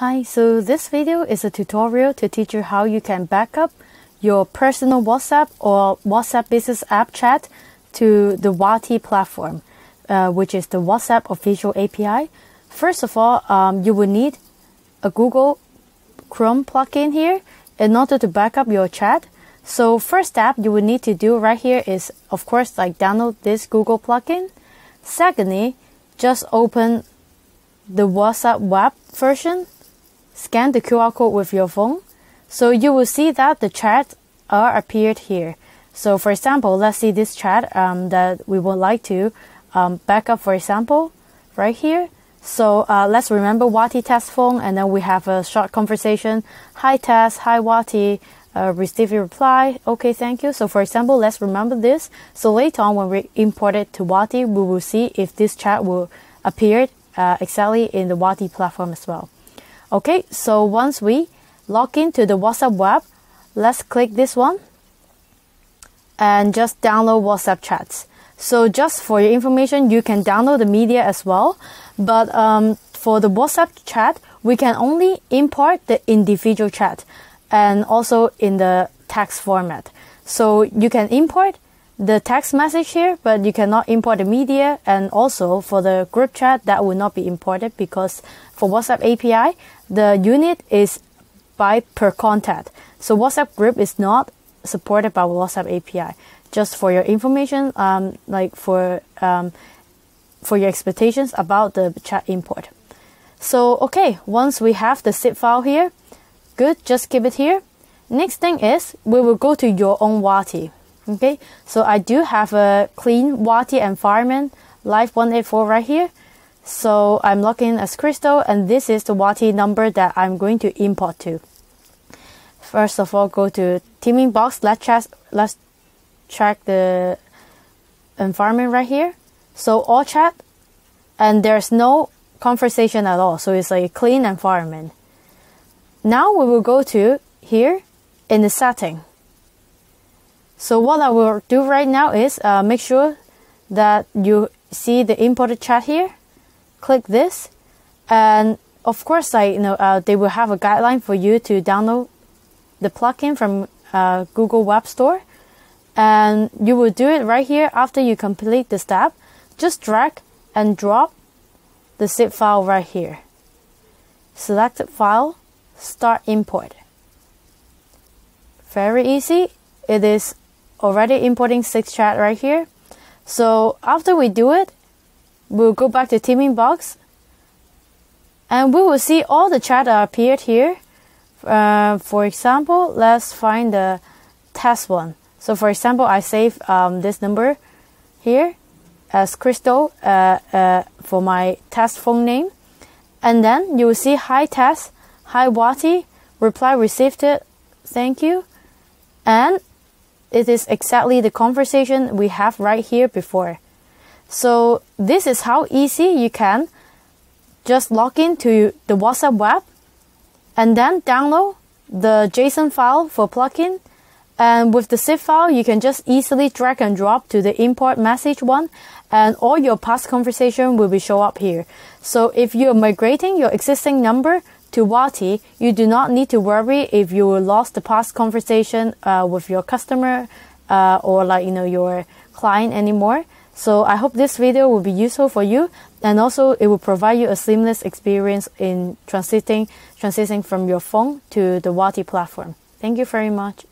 Hi, so this video is a tutorial to teach you how you can backup your personal WhatsApp or WhatsApp business app chat to the Wati platform, uh, which is the WhatsApp official API. First of all, um, you will need a Google Chrome plugin here in order to backup your chat. So first step you will need to do right here is of course like download this Google plugin. Secondly, just open the WhatsApp web version, scan the QR code with your phone. So you will see that the chat are appeared here. So for example, let's see this chat um, that we would like to um, back up, for example, right here. So uh, let's remember Wati test phone, and then we have a short conversation. Hi test, hi Wati, uh, receive your reply. Okay, thank you. So for example, let's remember this. So later on, when we import it to Wati, we will see if this chat will appear uh, exactly in the Wati platform as well. Okay, so once we log into the WhatsApp web, let's click this one and just download WhatsApp chats. So just for your information, you can download the media as well. But um, for the WhatsApp chat, we can only import the individual chat and also in the text format. So you can import the text message here, but you cannot import the media. And also for the group chat, that will not be imported because for WhatsApp API, the unit is by per contact. So WhatsApp group is not supported by WhatsApp API. Just for your information, um, like for um, for your expectations about the chat import. So okay, once we have the zip file here, good, just keep it here. Next thing is we will go to your own Wati. Okay, so I do have a clean Wati environment live 184 right here. So I'm logging as Crystal and this is the Wati number that I'm going to import to. First of all, go to team inbox. Let's check, let's check the environment right here. So all chat and there's no conversation at all. So it's like a clean environment. Now we will go to here in the setting. So what I will do right now is uh, make sure that you see the imported chat here. Click this, and of course, like you know, uh, they will have a guideline for you to download the plugin from uh, Google Web Store, and you will do it right here after you complete the step. Just drag and drop the zip file right here. Select file, start import. Very easy. It is already importing six chat right here. So after we do it, we'll go back to team inbox and we will see all the chat that appeared here. Uh, for example, let's find the test one. So for example, I save um, this number here as Crystal uh, uh, for my test phone name. And then you will see hi test, hi Wati, reply received it, thank you. And it is exactly the conversation we have right here before. So this is how easy you can just log into the WhatsApp web and then download the JSON file for plugin. And with the zip file, you can just easily drag and drop to the import message one and all your past conversation will be show up here. So if you're migrating your existing number to Wati, you do not need to worry if you lost the past conversation uh, with your customer uh, or like you know your client anymore. So I hope this video will be useful for you and also it will provide you a seamless experience in transiting transitioning from your phone to the Wati platform. Thank you very much.